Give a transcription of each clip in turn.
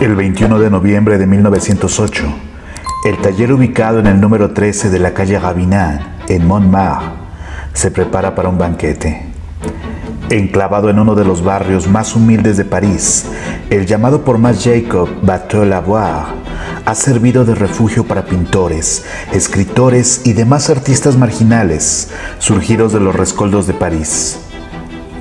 El 21 de noviembre de 1908, el taller ubicado en el número 13 de la calle Ravinat, en Montmartre, se prepara para un banquete. Enclavado en uno de los barrios más humildes de París, el llamado por más Jacob Bateau Lavoir ha servido de refugio para pintores, escritores y demás artistas marginales surgidos de los rescoldos de París.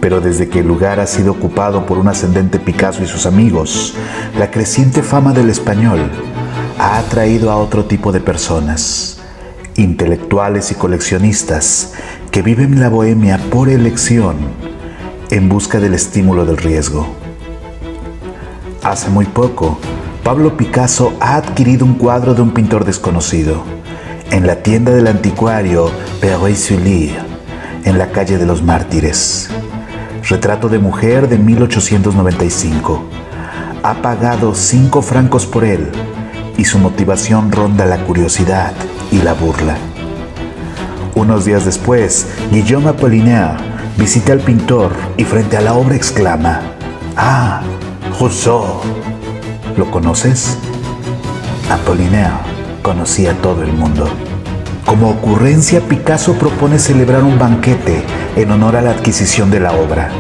Pero desde que el lugar ha sido ocupado por un ascendente Picasso y sus amigos, la creciente fama del español ha atraído a otro tipo de personas, intelectuales y coleccionistas que viven la bohemia por elección en busca del estímulo del riesgo. Hace muy poco, Pablo Picasso ha adquirido un cuadro de un pintor desconocido en la tienda del anticuario Sulir, en la calle de los Mártires. Retrato de mujer de 1895. Ha pagado 5 francos por él y su motivación ronda la curiosidad y la burla. Unos días después, Guillaume Apollinaire visita al pintor y frente a la obra exclama, ¡Ah, Rousseau! ¿Lo conoces? Apollinaire conocía todo el mundo. Como ocurrencia, Picasso propone celebrar un banquete en honor a la adquisición de la obra,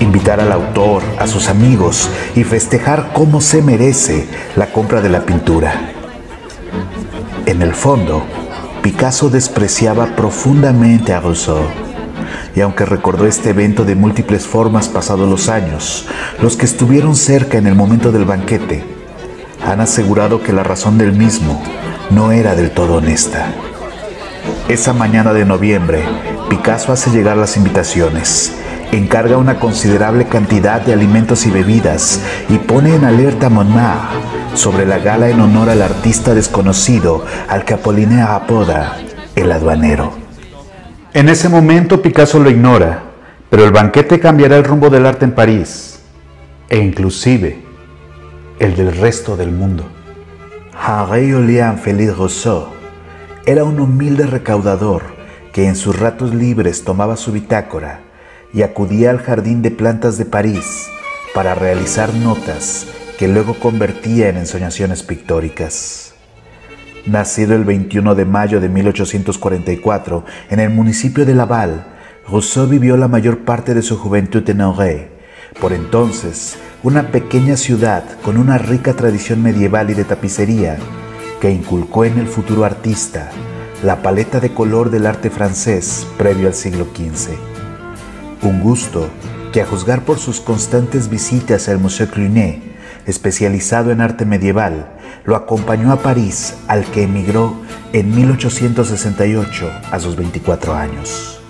invitar al autor, a sus amigos y festejar como se merece la compra de la pintura. En el fondo, Picasso despreciaba profundamente a Rousseau. Y aunque recordó este evento de múltiples formas pasados los años, los que estuvieron cerca en el momento del banquete han asegurado que la razón del mismo no era del todo honesta. Esa mañana de noviembre, Picasso hace llegar las invitaciones, encarga una considerable cantidad de alimentos y bebidas y pone en alerta a Montmartre sobre la gala en honor al artista desconocido al que Apollinaire apoda el aduanero. En ese momento Picasso lo ignora, pero el banquete cambiará el rumbo del arte en París e inclusive el del resto del mundo. Henri Julien Félix Rousseau era un humilde recaudador que en sus ratos libres tomaba su bitácora y acudía al jardín de plantas de París para realizar notas que luego convertía en ensoñaciones pictóricas. Nacido el 21 de mayo de 1844 en el municipio de Laval, Rousseau vivió la mayor parte de su juventud en Auray, por entonces una pequeña ciudad con una rica tradición medieval y de tapicería que inculcó en el futuro artista la paleta de color del arte francés previo al siglo XV. Un gusto que a juzgar por sus constantes visitas al Musée Cluny, especializado en arte medieval, lo acompañó a París, al que emigró en 1868 a sus 24 años.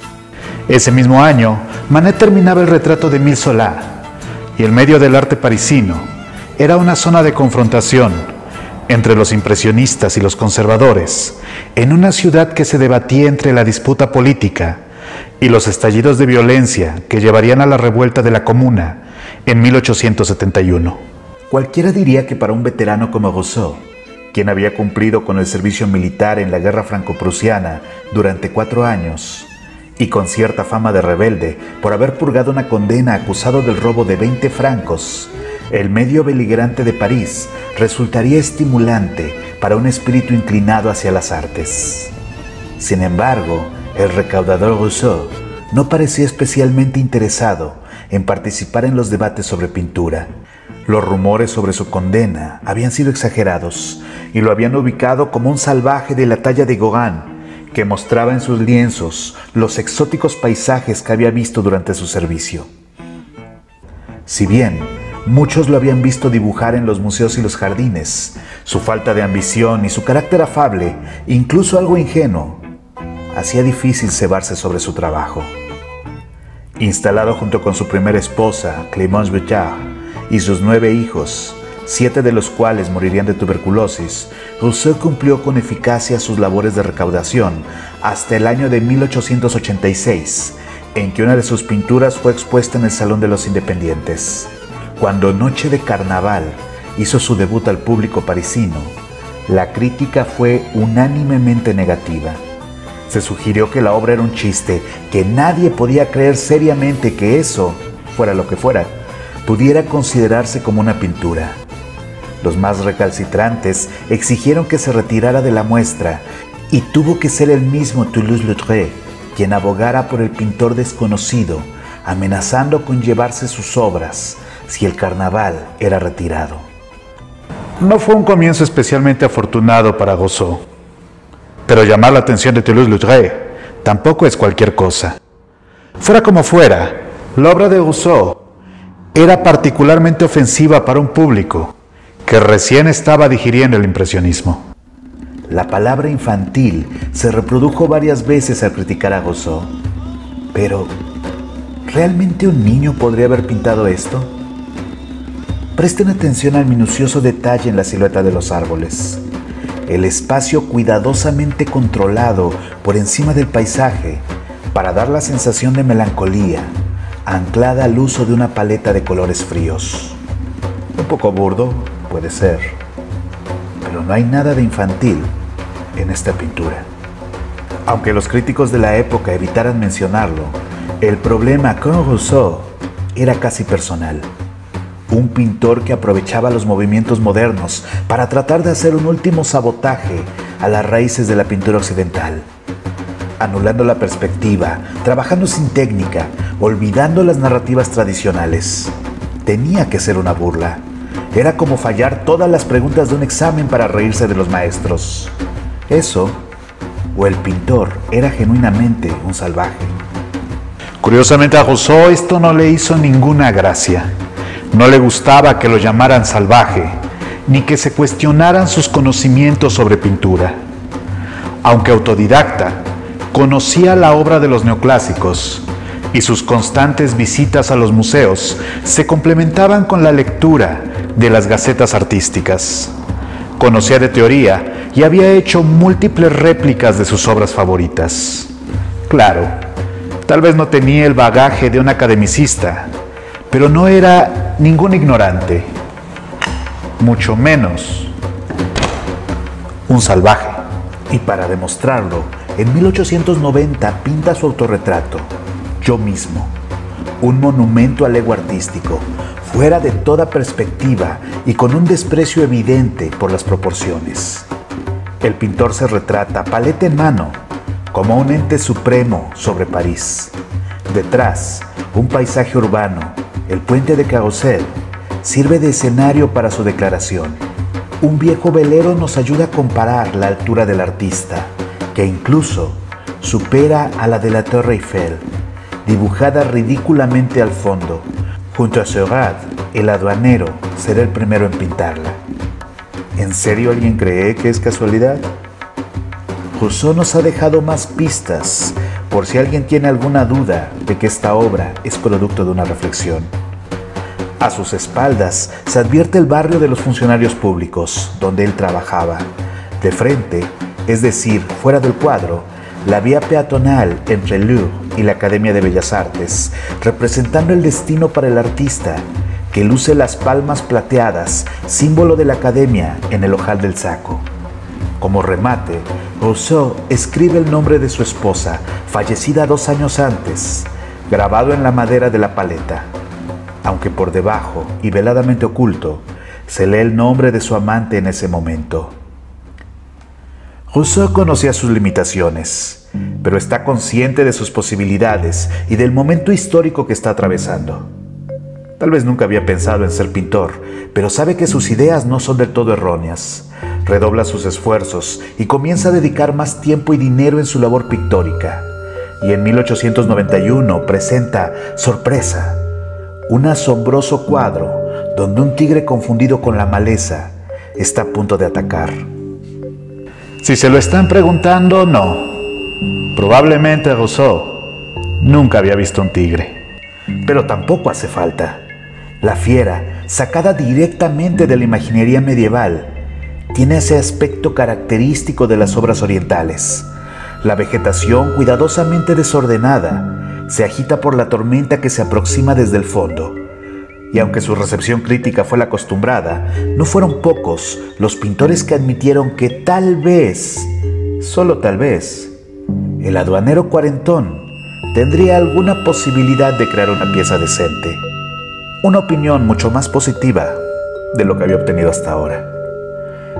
Ese mismo año, Manet terminaba el retrato de Mille Solá, y el medio del arte parisino era una zona de confrontación entre los impresionistas y los conservadores, en una ciudad que se debatía entre la disputa política y los estallidos de violencia que llevarían a la revuelta de la Comuna en 1871. Cualquiera diría que para un veterano como Rousseau, quien había cumplido con el servicio militar en la guerra franco-prusiana durante cuatro años, y con cierta fama de rebelde por haber purgado una condena acusado del robo de 20 francos, el medio beligerante de París resultaría estimulante para un espíritu inclinado hacia las artes. Sin embargo, el recaudador Rousseau no parecía especialmente interesado en participar en los debates sobre pintura. Los rumores sobre su condena habían sido exagerados y lo habían ubicado como un salvaje de la talla de Gauguin que mostraba en sus lienzos los exóticos paisajes que había visto durante su servicio. Si bien Muchos lo habían visto dibujar en los museos y los jardines. Su falta de ambición y su carácter afable, incluso algo ingenuo, hacía difícil cebarse sobre su trabajo. Instalado junto con su primera esposa, Clémence Butard, y sus nueve hijos, siete de los cuales morirían de tuberculosis, Rousseau cumplió con eficacia sus labores de recaudación hasta el año de 1886, en que una de sus pinturas fue expuesta en el Salón de los Independientes. Cuando Noche de Carnaval hizo su debut al público parisino, la crítica fue unánimemente negativa. Se sugirió que la obra era un chiste, que nadie podía creer seriamente que eso, fuera lo que fuera, pudiera considerarse como una pintura. Los más recalcitrantes exigieron que se retirara de la muestra y tuvo que ser el mismo Toulouse-Lautrec quien abogara por el pintor desconocido, amenazando con llevarse sus obras si el carnaval era retirado. No fue un comienzo especialmente afortunado para Rousseau, pero llamar la atención de Toulouse-Lautrec tampoco es cualquier cosa. Fuera como fuera, la obra de Rousseau era particularmente ofensiva para un público que recién estaba digiriendo el impresionismo. La palabra infantil se reprodujo varias veces al criticar a Rousseau. Pero, ¿realmente un niño podría haber pintado esto? Presten atención al minucioso detalle en la silueta de los árboles. El espacio cuidadosamente controlado por encima del paisaje para dar la sensación de melancolía, anclada al uso de una paleta de colores fríos. Un poco burdo, puede ser, pero no hay nada de infantil en esta pintura. Aunque los críticos de la época evitaran mencionarlo, el problema con Rousseau era casi personal. Un pintor que aprovechaba los movimientos modernos para tratar de hacer un último sabotaje a las raíces de la pintura occidental. Anulando la perspectiva, trabajando sin técnica, olvidando las narrativas tradicionales. Tenía que ser una burla. Era como fallar todas las preguntas de un examen para reírse de los maestros. Eso, o el pintor era genuinamente un salvaje. Curiosamente a Rousseau esto no le hizo ninguna gracia. No le gustaba que lo llamaran salvaje, ni que se cuestionaran sus conocimientos sobre pintura. Aunque autodidacta, conocía la obra de los neoclásicos y sus constantes visitas a los museos se complementaban con la lectura de las gacetas artísticas. Conocía de teoría y había hecho múltiples réplicas de sus obras favoritas. Claro, tal vez no tenía el bagaje de un academicista, pero no era ningún ignorante, mucho menos un salvaje. Y para demostrarlo, en 1890 pinta su autorretrato, yo mismo, un monumento al ego artístico, fuera de toda perspectiva y con un desprecio evidente por las proporciones. El pintor se retrata, paleta en mano, como un ente supremo sobre París. Detrás, un paisaje urbano, el puente de Carrousel, sirve de escenario para su declaración. Un viejo velero nos ayuda a comparar la altura del artista, que incluso supera a la de la Torre Eiffel, dibujada ridículamente al fondo, Junto a Seurat, el aduanero será el primero en pintarla. ¿En serio alguien cree que es casualidad? Rousseau nos ha dejado más pistas por si alguien tiene alguna duda de que esta obra es producto de una reflexión. A sus espaldas se advierte el barrio de los funcionarios públicos, donde él trabajaba. De frente, es decir, fuera del cuadro, la vía peatonal entre Louvre y la Academia de Bellas Artes, representando el destino para el artista, que luce las palmas plateadas, símbolo de la Academia, en el ojal del saco. Como remate, Rousseau escribe el nombre de su esposa, fallecida dos años antes, grabado en la madera de la paleta, aunque por debajo y veladamente oculto, se lee el nombre de su amante en ese momento. Rousseau conocía sus limitaciones, pero está consciente de sus posibilidades y del momento histórico que está atravesando. Tal vez nunca había pensado en ser pintor, pero sabe que sus ideas no son del todo erróneas. Redobla sus esfuerzos y comienza a dedicar más tiempo y dinero en su labor pictórica. Y en 1891 presenta, sorpresa, un asombroso cuadro donde un tigre confundido con la maleza está a punto de atacar. Si se lo están preguntando, no. Probablemente Rousseau nunca había visto un tigre. Pero tampoco hace falta. La fiera, sacada directamente de la imaginería medieval, tiene ese aspecto característico de las obras orientales. La vegetación, cuidadosamente desordenada, se agita por la tormenta que se aproxima desde el fondo y aunque su recepción crítica fue la acostumbrada, no fueron pocos los pintores que admitieron que tal vez, solo tal vez, el aduanero cuarentón tendría alguna posibilidad de crear una pieza decente. Una opinión mucho más positiva de lo que había obtenido hasta ahora.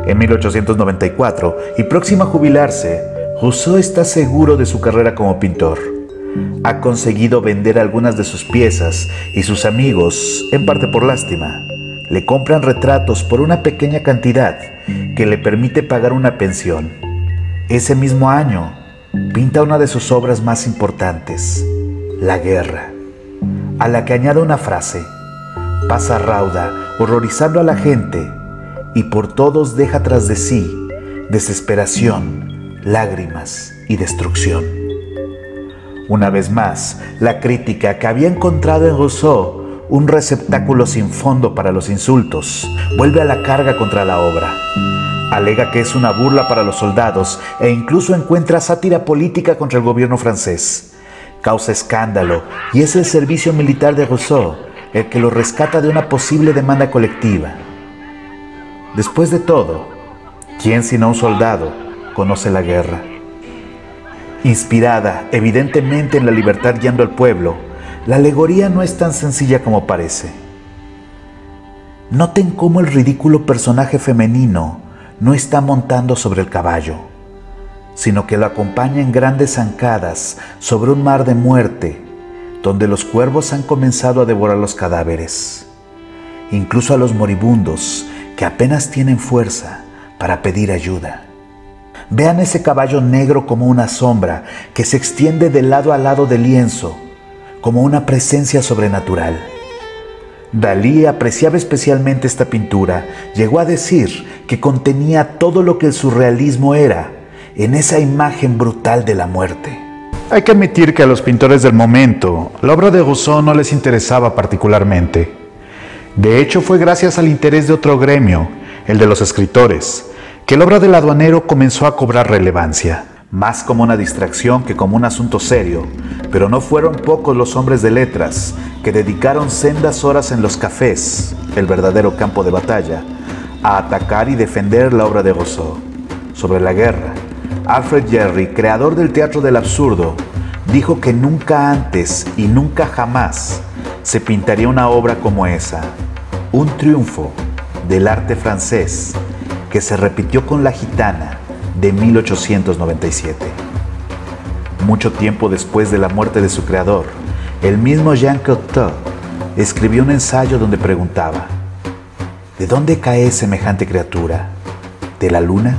En 1894, y próximo a jubilarse, Rousseau está seguro de su carrera como pintor. Ha conseguido vender algunas de sus piezas y sus amigos, en parte por lástima, le compran retratos por una pequeña cantidad que le permite pagar una pensión. Ese mismo año, pinta una de sus obras más importantes, La Guerra, a la que añade una frase, pasa rauda, horrorizando a la gente, y por todos deja tras de sí desesperación, lágrimas y destrucción. Una vez más, la crítica que había encontrado en Rousseau un receptáculo sin fondo para los insultos, vuelve a la carga contra la obra. Alega que es una burla para los soldados e incluso encuentra sátira política contra el gobierno francés. Causa escándalo y es el servicio militar de Rousseau el que lo rescata de una posible demanda colectiva. Después de todo, ¿quién sino un soldado conoce la guerra? Inspirada evidentemente en la libertad guiando al pueblo, la alegoría no es tan sencilla como parece. Noten cómo el ridículo personaje femenino no está montando sobre el caballo, sino que lo acompaña en grandes zancadas sobre un mar de muerte, donde los cuervos han comenzado a devorar los cadáveres, incluso a los moribundos que apenas tienen fuerza para pedir ayuda. Vean ese caballo negro como una sombra que se extiende de lado a lado del lienzo, como una presencia sobrenatural. Dalí apreciaba especialmente esta pintura. Llegó a decir que contenía todo lo que el surrealismo era en esa imagen brutal de la muerte. Hay que admitir que a los pintores del momento la obra de Rousseau no les interesaba particularmente. De hecho, fue gracias al interés de otro gremio, el de los escritores, que la obra del aduanero comenzó a cobrar relevancia más como una distracción que como un asunto serio, pero no fueron pocos los hombres de letras que dedicaron sendas horas en los cafés, el verdadero campo de batalla, a atacar y defender la obra de Rousseau. Sobre la guerra, Alfred Jerry, creador del teatro del absurdo, dijo que nunca antes y nunca jamás se pintaría una obra como esa, un triunfo del arte francés que se repitió con la gitana de 1897. Mucho tiempo después de la muerte de su creador, el mismo Jean Cocteau escribió un ensayo donde preguntaba, ¿de dónde cae semejante criatura? ¿De la luna?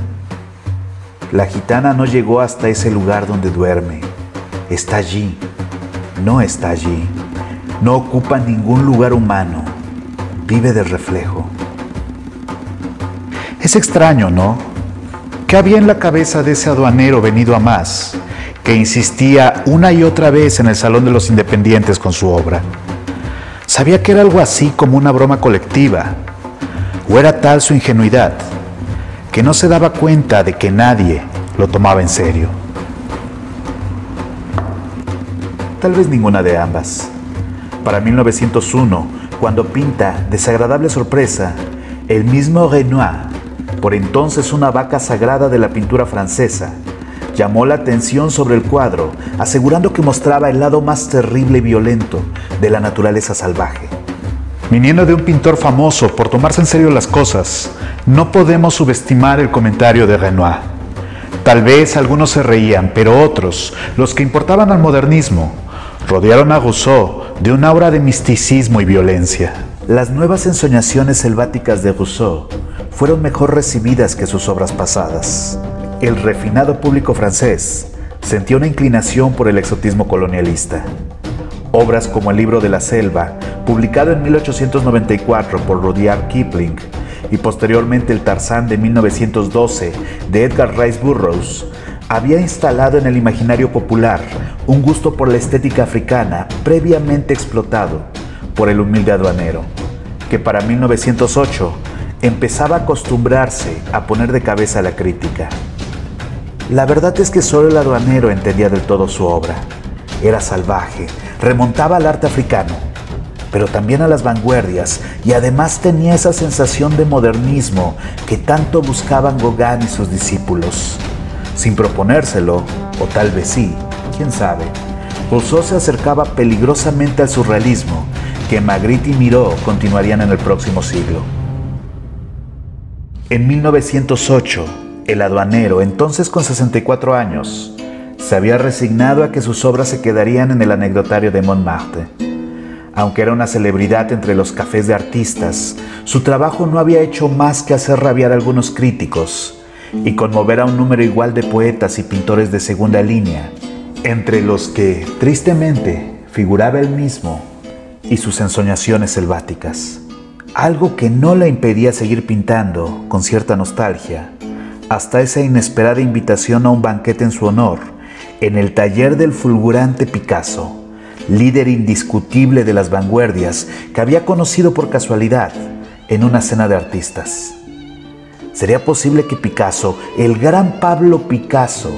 La gitana no llegó hasta ese lugar donde duerme. Está allí, no está allí. No ocupa ningún lugar humano. Vive del reflejo. Es extraño, ¿no? ¿Qué había en la cabeza de ese aduanero venido a más, que insistía una y otra vez en el Salón de los Independientes con su obra? Sabía que era algo así como una broma colectiva, o era tal su ingenuidad, que no se daba cuenta de que nadie lo tomaba en serio. Tal vez ninguna de ambas. Para 1901, cuando pinta Desagradable Sorpresa, el mismo Renoir por entonces una vaca sagrada de la pintura francesa, llamó la atención sobre el cuadro, asegurando que mostraba el lado más terrible y violento de la naturaleza salvaje. Viniendo de un pintor famoso por tomarse en serio las cosas, no podemos subestimar el comentario de Renoir. Tal vez algunos se reían, pero otros, los que importaban al modernismo, rodearon a Rousseau de un aura de misticismo y violencia. Las nuevas ensoñaciones selváticas de Rousseau fueron mejor recibidas que sus obras pasadas. El refinado público francés sentía una inclinación por el exotismo colonialista. Obras como El libro de la selva, publicado en 1894 por Rudyard Kipling, y posteriormente El Tarzán de 1912 de Edgar Rice Burroughs, había instalado en el imaginario popular un gusto por la estética africana previamente explotado por el humilde aduanero, que para 1908 empezaba a acostumbrarse a poner de cabeza la crítica. La verdad es que solo el aduanero entendía del todo su obra. Era salvaje, remontaba al arte africano, pero también a las vanguardias y además tenía esa sensación de modernismo que tanto buscaban Gauguin y sus discípulos. sin proponérselo, o tal vez sí, quién sabe, Rousseau se acercaba peligrosamente al surrealismo que Magritte y Miró continuarían en el próximo siglo. En 1908, el aduanero, entonces con 64 años, se había resignado a que sus obras se quedarían en el anecdotario de Montmartre. Aunque era una celebridad entre los cafés de artistas, su trabajo no había hecho más que hacer rabiar a algunos críticos y conmover a un número igual de poetas y pintores de segunda línea, entre los que, tristemente, figuraba él mismo y sus ensoñaciones selváticas. Algo que no le impedía seguir pintando con cierta nostalgia, hasta esa inesperada invitación a un banquete en su honor, en el taller del fulgurante Picasso, líder indiscutible de las vanguardias que había conocido por casualidad en una cena de artistas. ¿Sería posible que Picasso, el gran Pablo Picasso,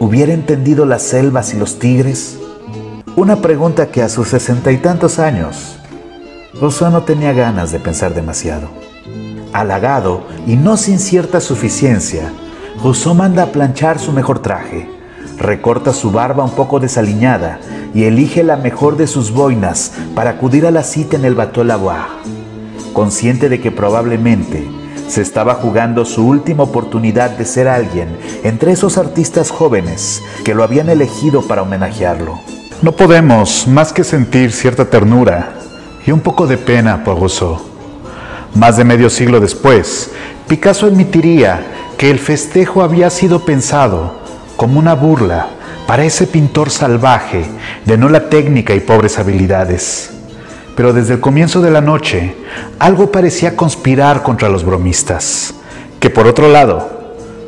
hubiera entendido las selvas y los tigres? Una pregunta que a sus sesenta y tantos años, Rousseau no tenía ganas de pensar demasiado. Halagado y no sin cierta suficiencia, Rousseau manda a planchar su mejor traje, recorta su barba un poco desaliñada y elige la mejor de sus boinas para acudir a la cita en el Bateau Lavoir, consciente de que probablemente se estaba jugando su última oportunidad de ser alguien entre esos artistas jóvenes que lo habían elegido para homenajearlo. No podemos más que sentir cierta ternura y un poco de pena por Rousseau. Más de medio siglo después, Picasso admitiría que el festejo había sido pensado como una burla para ese pintor salvaje de nula técnica y pobres habilidades. Pero desde el comienzo de la noche, algo parecía conspirar contra los bromistas, que por otro lado,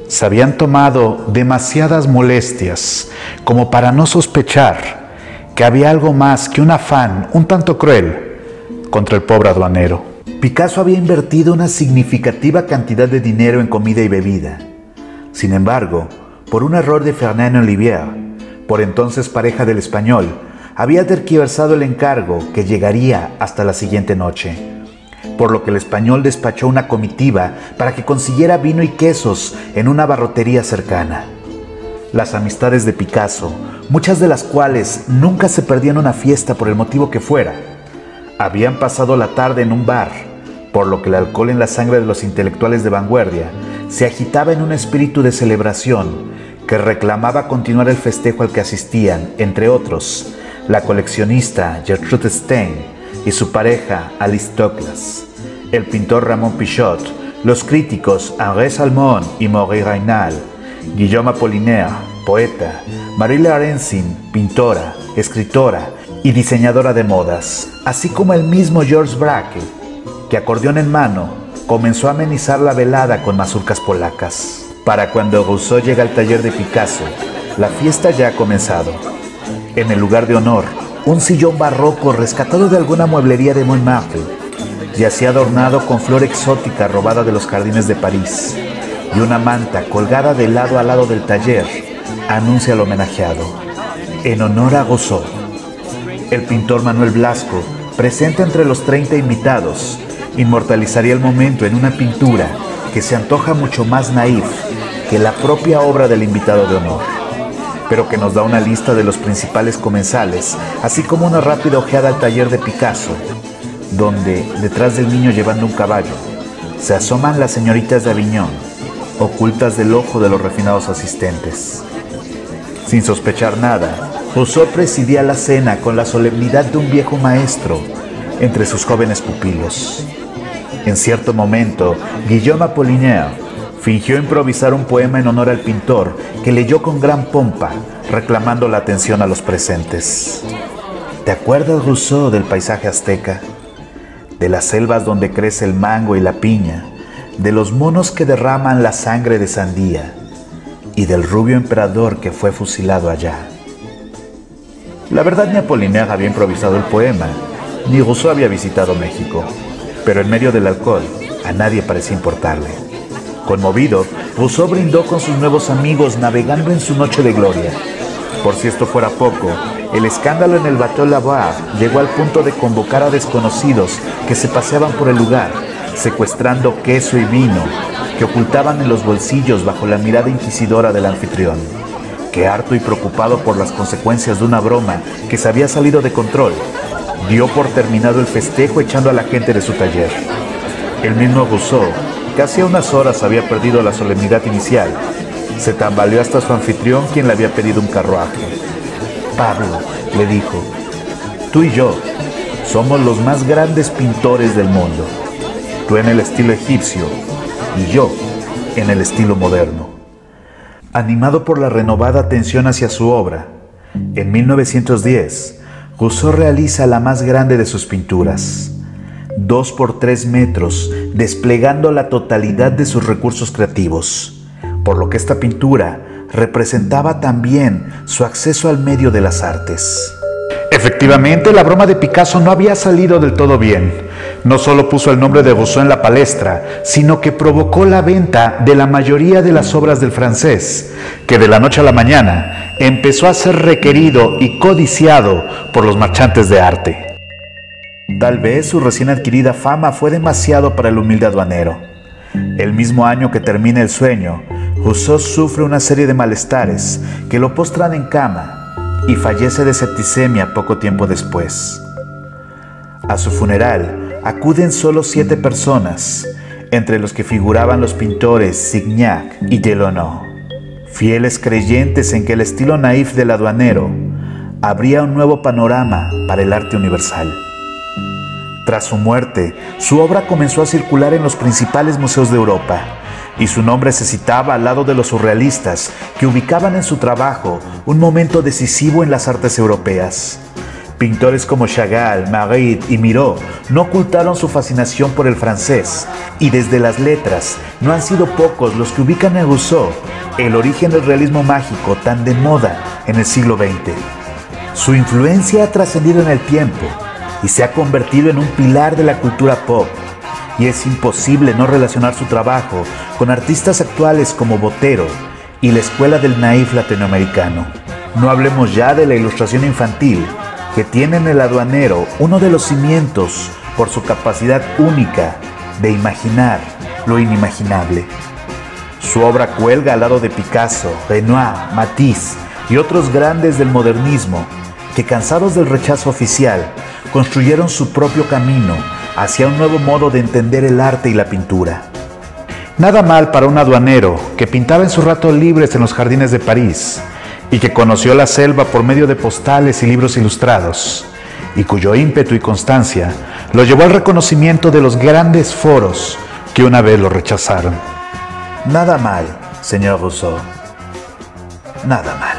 se habían tomado demasiadas molestias como para no sospechar que había algo más que un afán un tanto cruel contra el pobre aduanero. Picasso había invertido una significativa cantidad de dinero en comida y bebida. Sin embargo, por un error de Fernand Olivier, por entonces pareja del español, había terquiversado el encargo que llegaría hasta la siguiente noche, por lo que el español despachó una comitiva para que consiguiera vino y quesos en una barrotería cercana. Las amistades de Picasso, muchas de las cuales nunca se perdían una fiesta por el motivo que fuera, habían pasado la tarde en un bar, por lo que el alcohol en la sangre de los intelectuales de vanguardia se agitaba en un espíritu de celebración que reclamaba continuar el festejo al que asistían, entre otros, la coleccionista Gertrude Stein y su pareja Alice Douglas, el pintor Ramón Pichot, los críticos Henri Salmon y Maurice Raynal, Guillaume Apollinaire, poeta, Marie Arenzin, pintora, escritora y diseñadora de modas, así como el mismo George Braque, que acordeón en mano comenzó a amenizar la velada con mazurcas polacas. Para cuando Rousseau llega al taller de Picasso, la fiesta ya ha comenzado. En el lugar de honor, un sillón barroco rescatado de alguna mueblería de Montmartre, yacía adornado con flor exótica robada de los jardines de París, y una manta colgada de lado a lado del taller anuncia al homenajeado. En honor a Rousseau, el pintor Manuel Blasco, presente entre los 30 invitados, inmortalizaría el momento en una pintura que se antoja mucho más naif que la propia obra del invitado de honor, pero que nos da una lista de los principales comensales, así como una rápida ojeada al taller de Picasso, donde, detrás del niño llevando un caballo, se asoman las señoritas de Aviñón, ocultas del ojo de los refinados asistentes. Sin sospechar nada, Rousseau presidía la cena con la solemnidad de un viejo maestro entre sus jóvenes pupilos. En cierto momento, Guillaume Apollinaire fingió improvisar un poema en honor al pintor, que leyó con gran pompa, reclamando la atención a los presentes. ¿Te acuerdas, Rousseau, del paisaje azteca? De las selvas donde crece el mango y la piña, de los monos que derraman la sangre de sandía y del rubio emperador que fue fusilado allá. La verdad ni Apollinaire había improvisado el poema, ni Rousseau había visitado México, pero en medio del alcohol a nadie parecía importarle. Conmovido, Rousseau brindó con sus nuevos amigos navegando en su noche de gloria. Por si esto fuera poco, el escándalo en el Bateau Lavoir llegó al punto de convocar a desconocidos que se paseaban por el lugar secuestrando queso y vino que ocultaban en los bolsillos bajo la mirada inquisidora del anfitrión, que harto y preocupado por las consecuencias de una broma que se había salido de control, dio por terminado el festejo echando a la gente de su taller. El mismo Rousseau, que hacía unas horas había perdido la solemnidad inicial, se tambaleó hasta su anfitrión quien le había pedido un carruaje. Pablo, le dijo, tú y yo somos los más grandes pintores del mundo. Tú en el estilo egipcio y yo en el estilo moderno. Animado por la renovada atención hacia su obra, en 1910, Rousseau realiza la más grande de sus pinturas, dos por tres metros, desplegando la totalidad de sus recursos creativos, por lo que esta pintura representaba también su acceso al medio de las artes. Efectivamente, la broma de Picasso no había salido del todo bien. No solo puso el nombre de Rousseau en la palestra, sino que provocó la venta de la mayoría de las obras del francés, que de la noche a la mañana empezó a ser requerido y codiciado por los marchantes de arte. Tal vez su recién adquirida fama fue demasiado para el humilde aduanero. El mismo año que termina el sueño, Rousseau sufre una serie de malestares que lo postran en cama y fallece de septicemia poco tiempo después. A su funeral acuden solo siete personas, entre los que figuraban los pintores Signac y Delaunay, fieles creyentes en que el estilo naif del aduanero abría un nuevo panorama para el arte universal. Tras su muerte, su obra comenzó a circular en los principales museos de Europa y su nombre se citaba al lado de los surrealistas que ubicaban en su trabajo un momento decisivo en las artes europeas. Pintores como Chagall, Magritte y Miró no ocultaron su fascinación por el francés y desde las letras no han sido pocos los que ubican en Rousseau el origen del realismo mágico tan de moda en el siglo XX. Su influencia ha trascendido en el tiempo y se ha convertido en un pilar de la cultura pop. Y es imposible no relacionar su trabajo con artistas actuales como Botero y la escuela del naif latinoamericano. No hablemos ya de la ilustración infantil, que tiene en el aduanero uno de los cimientos por su capacidad única de imaginar lo inimaginable. Su obra cuelga al lado de Picasso, Renoir, Matisse y otros grandes del modernismo que cansados del rechazo oficial construyeron su propio camino hacia un nuevo modo de entender el arte y la pintura. Nada mal para un aduanero que pintaba en sus ratos libres en los jardines de París y que conoció la selva por medio de postales y libros ilustrados, y cuyo ímpetu y constancia lo llevó al reconocimiento de los grandes foros que una vez lo rechazaron. Nada mal, señor Rousseau. Nada mal.